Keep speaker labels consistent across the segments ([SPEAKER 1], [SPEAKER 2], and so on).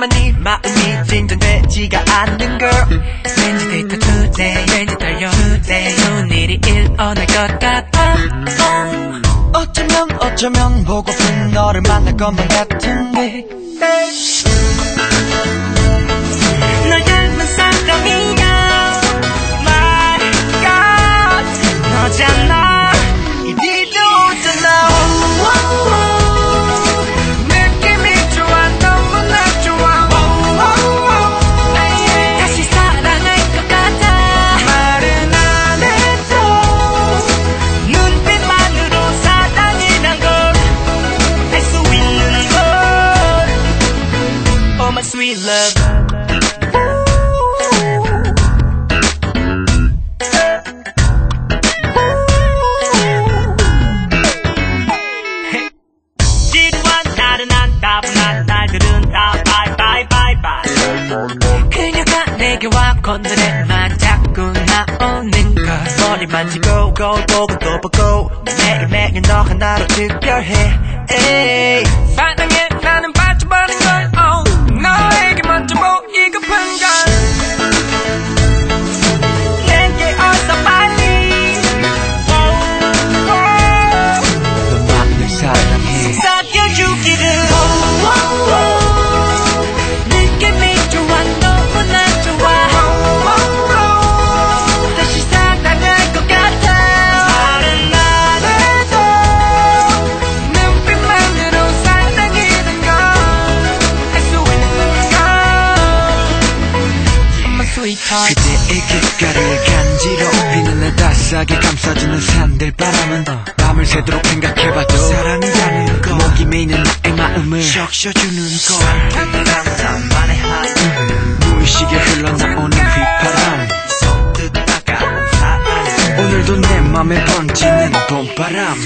[SPEAKER 1] 하지만 네 마음이 진정되지가 않는
[SPEAKER 2] 데이터 today 왠지 달려 today. 좋은 일이 일어날 것 같아. oh.
[SPEAKER 1] 어쩌면 어쩌면 보고픈 너를 만날 것만 같은데
[SPEAKER 2] Sweet love. 지루한 나른한 따분한 날들은 다 bye bye bye bye. 그녀가 내게 와 건드레만 자꾸 나오는 걸
[SPEAKER 1] 머리 만 지고 거울 보고 또 보고 매일매일 너 하나로 특별해. 에이.
[SPEAKER 2] 사랑해
[SPEAKER 1] 그대의 귓가를 간지럽히는 날 따스하게 감싸주는 산들바람은 더 밤을 새도록 생각해봐도 사랑이라는 거. 목이 메이는 나의 마음을 적셔주는 걸 하루 무의식에 흘러나오는 휘파람. 오늘도 내 맘에 번지는 봄바람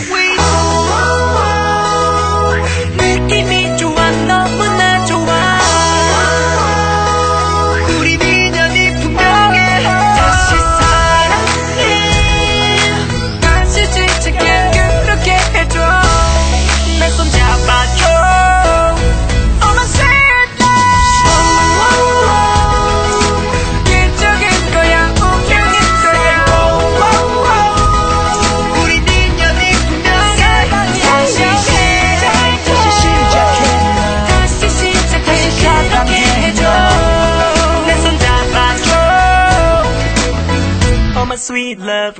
[SPEAKER 2] need love.